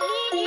Mini.